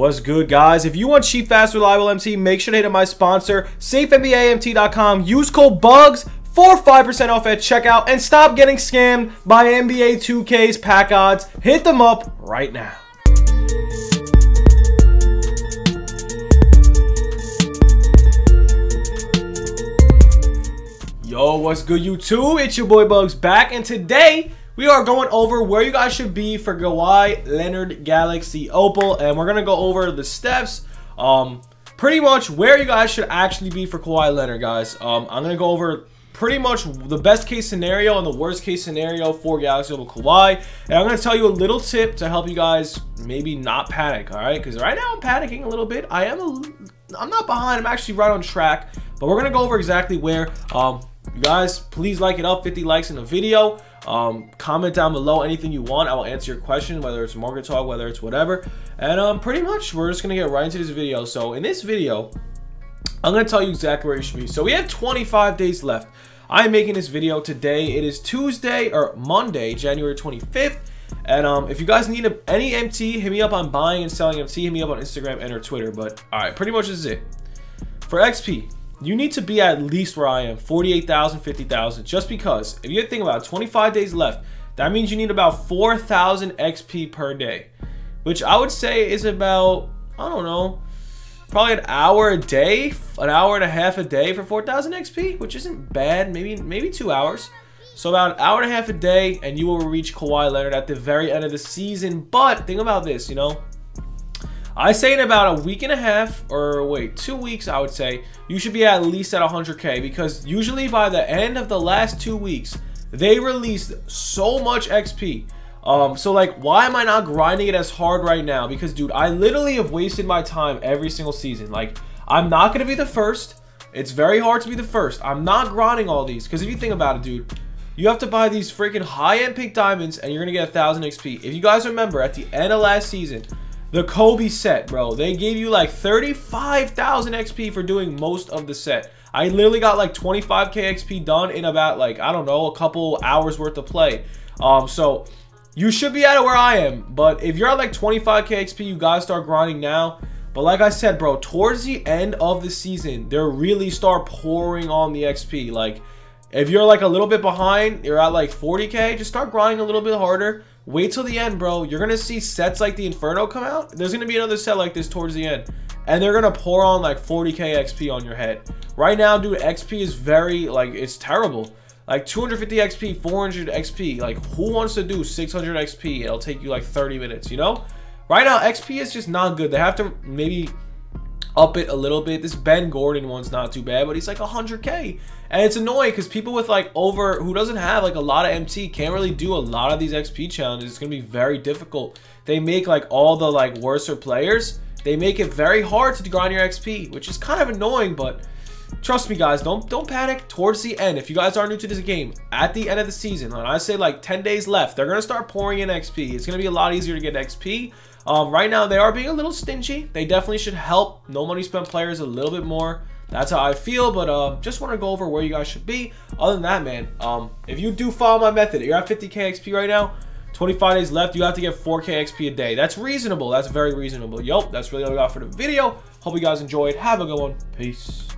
What's good, guys? If you want cheap, fast, reliable MT, make sure to hit up my sponsor, SafeNBAMT.com. Use code BUGZ for 5% off at checkout and stop getting scammed by NBA 2K's pack odds. Hit them up right now. Yo, what's good, YouTube? It's your boy Bugz back, and today we are going over where you guys should be for Kawhi Leonard Galaxy Opal, and we're gonna go over the steps. Um, pretty much where you guys should actually be for Kawhi Leonard, guys. Um, I'm gonna go over pretty much the best case scenario and the worst case scenario for Galaxy Opal Kawhi, and I'm gonna tell you a little tip to help you guys maybe not panic. All right, because right now I'm panicking a little bit. I am a, I'm not behind. I'm actually right on track, but we're gonna go over exactly where. Um, you guys, please like it up. 50 likes in the video. Um, comment down below anything you want. I will answer your question, whether it's market talk, whether it's whatever. And um, pretty much, we're just going to get right into this video. So in this video, I'm going to tell you exactly where you should be. So we have 25 days left. I'm making this video today. It is Tuesday or Monday, January 25th. And um, if you guys need a, any MT, hit me up on buying and selling MT. Hit me up on Instagram and or Twitter. But all right, pretty much this is it. For XP, you need to be at least where I am, 48,000, 50,000, just because if you think about it, 25 days left, that means you need about 4,000 XP per day, which I would say is about, I don't know, probably an hour a day, an hour and a half a day for 4,000 XP, which isn't bad, maybe, maybe two hours. So about an hour and a half a day, and you will reach Kawhi Leonard at the very end of the season. But think about this, you know, I say in about a week and a half, or wait, two weeks, I would say, you should be at least at 100k because usually by the end of the last two weeks, they release so much XP. Um, so like, why am I not grinding it as hard right now? Because dude, I literally have wasted my time every single season. Like, I'm not gonna be the first. It's very hard to be the first. I'm not grinding all these because if you think about it, dude, you have to buy these freaking high-end pink diamonds and you're gonna get a thousand XP. If you guys remember, at the end of last season, the Kobe set, bro. They gave you like 35,000 XP for doing most of the set. I literally got like 25k XP done in about like, I don't know, a couple hours worth of play. Um, so you should be at where I am. But if you're at like 25k XP, you gotta start grinding now. But like I said, bro, towards the end of the season, they're really start pouring on the XP. Like, if you're like a little bit behind, you're at like 40k, just start grinding a little bit harder. Wait till the end, bro. You're to see sets like the Inferno come out. There's to be another set like this towards the end. And they're to pour on like 40k XP on your head. Right now, dude, XP is very, like, it's terrible. Like 250 XP, 400 XP. Like, who wants to do 600 XP? It'll take you like 30 minutes, you know? Right now, XP is just not good. They have to maybe up it a little bit. This Ben Gordon one's not too bad, but he's like 100k. And it's annoying because people with like over, who doesn't have like a lot of MT can't really do a lot of these XP challenges. It's going to be very difficult. They make like all the like worser players, they make it very hard to grind your XP, which is kind of annoying, but trust me guys, don't don't panic towards the end. If you guys are new to this game, at the end of the season, when I say like 10 days left, they're to start pouring in XP. It's to be a lot easier to get XP. Um, right now, they are being a little stingy. They definitely should help no money spent players a little bit more. That's how I feel, but uh, just want to go over where you guys should be. Other than that, man, um, if you do follow my method, you're at 50k XP right now, 25 days left, you have to get 4k XP a day. That's reasonable. That's very reasonable. Yup, that's really all we got for the video. Hope you guys enjoyed. Have a good one. Peace.